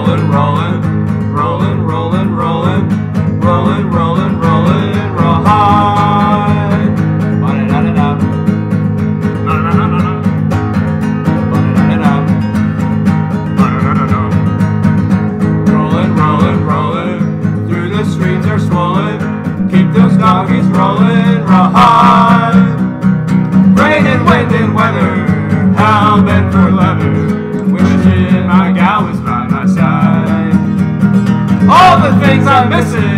rolling, rolling, rolling, message.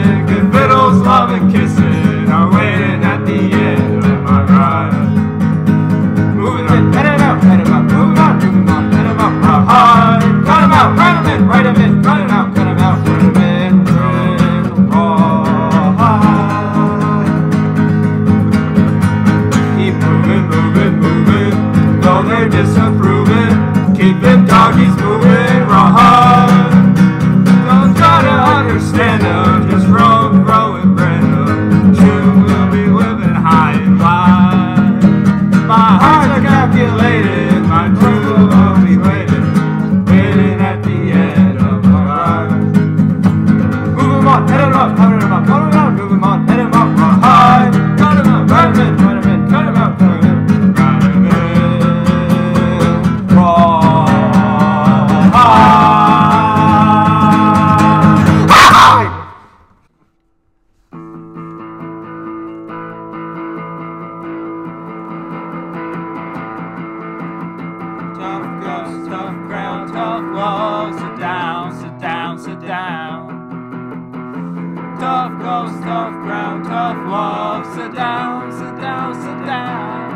Tough tough ground, tough love. Sit down, sit down, sit down.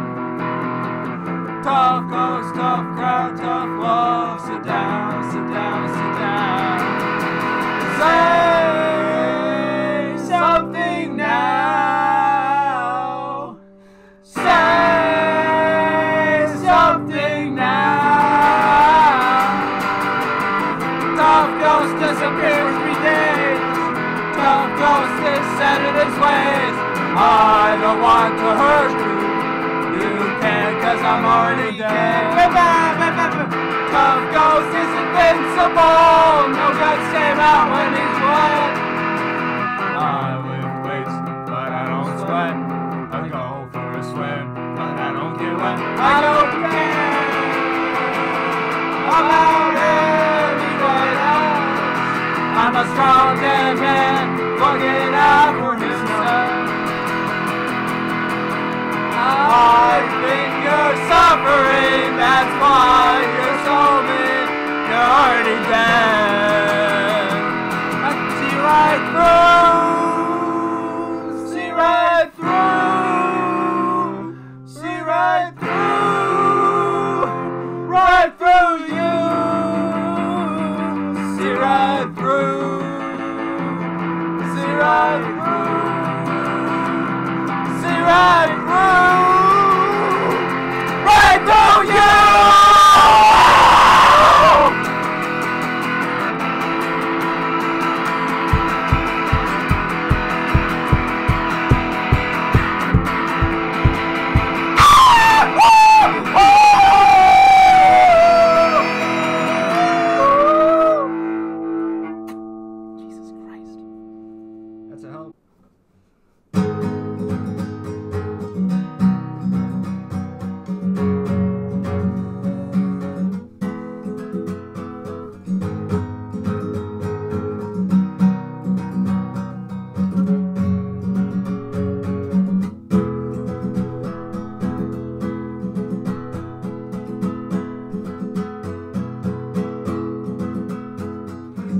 Tough goes, tough ground, tough love. Sit down, sit down, sit down. Say Is set his ways. I don't want to hurt you. You can't, cause I'm already dead. Tuff Ghost is invincible. No guts came out when he's wet. I'm a strong dead man, looking out for himself. I think you're suffering, that's why you're so mean. You're already dead. through.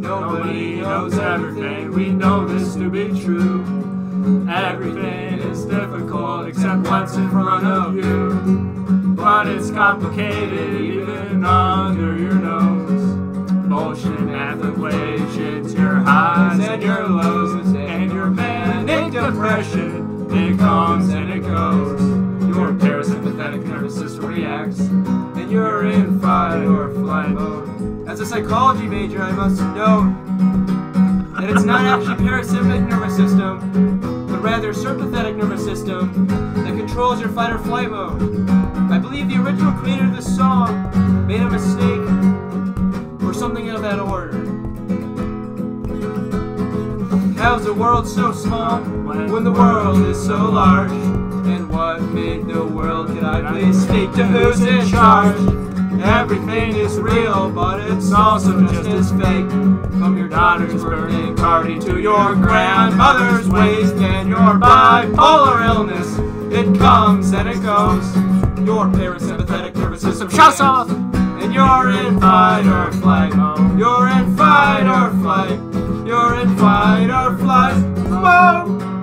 Nobody knows everything. We know this to be true. Everything is difficult except what's in front of you. But it's complicated even under your nose. Bullshit math equations, your highs and your lows, and your manic depression. It comes and it goes. Your parasympathetic nervous system reacts, and you're in fight or flight mode. As a psychology major, I must know that it's not actually parasympathetic nervous system, but rather sympathetic nervous system that controls your fight or flight mode. I believe the original creator of this song made a mistake or something of that order. How's the world so small when the world is so large? And what made the world? Can I please speak to who's in charge? Everything is real, but it's also just as fake. From your daughter's birthday party to your grandmother's waist and your bipolar illness, it comes and it goes. Your parasympathetic nervous system shuts off, and you're in fight or flight. You're in fight or flight. You're in fight or flight mode.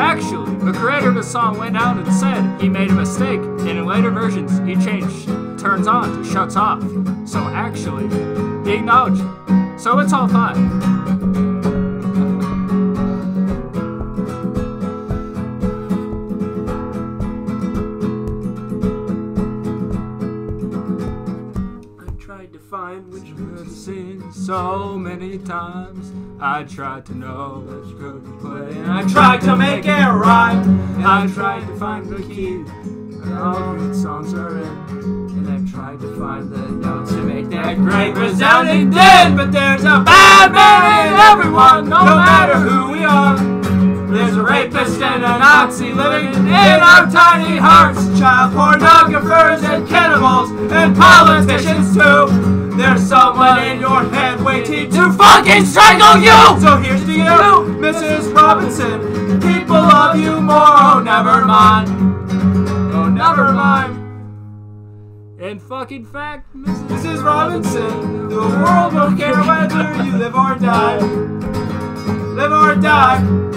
Actually, the creator of the song went out and said he made a mistake, and in later versions he changed turns on to shuts off. So actually, he acknowledged it. So it's all fine. I tried to find which sing so many times. I tried to know which to play, tried to make it rhyme. And I tried to find the key that all good songs are in. And I tried to find the notes to make that great resounding din. But there's a bad man in everyone, no matter who we are. Rapist and a Nazi living in our tiny hearts. Child pornographers and cannibals and politicians too. There's someone in your head waiting to fucking strangle you. So here's to you, Mrs. Robinson. People love you more. Oh, never mind. Oh, never mind. In fucking fact, Mrs. Mrs. Robinson, the world won't care whether you live or die. Live or die.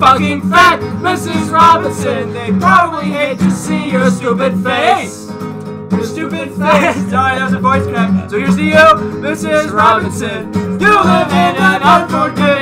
In fucking fat, Mrs. Robinson, they probably hate to see your stupid face. Your stupid face. Sorry, that was a voice crack. So here's to you, Mrs. Robinson. You live in an unforgiving